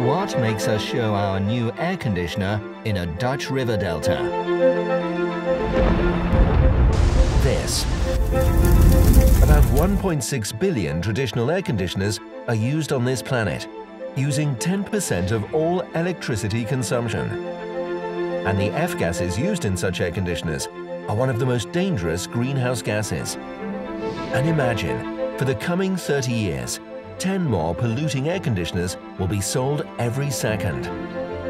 What makes us show our new air conditioner in a Dutch river delta? This. About 1.6 billion traditional air conditioners are used on this planet, using 10% of all electricity consumption. And the F-gases used in such air conditioners are one of the most dangerous greenhouse gases. And imagine, for the coming 30 years, 10 more polluting air conditioners will be sold every second.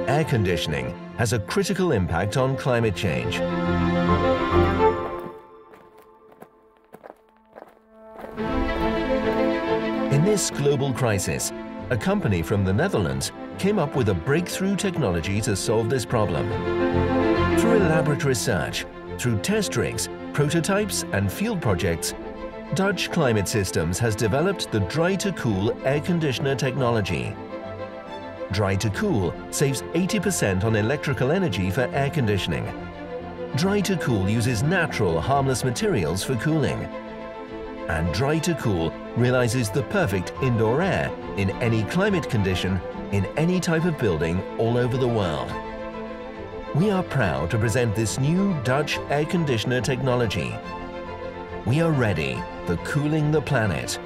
Air conditioning has a critical impact on climate change. In this global crisis, a company from the Netherlands came up with a breakthrough technology to solve this problem. Through elaborate research, through test rigs, prototypes and field projects, Dutch Climate Systems has developed the dry-to-cool air conditioner technology. Dry-to-cool saves 80% on electrical energy for air conditioning. Dry-to-cool uses natural, harmless materials for cooling. And Dry-to-cool realizes the perfect indoor air in any climate condition, in any type of building all over the world. We are proud to present this new Dutch air conditioner technology we are ready for cooling the planet.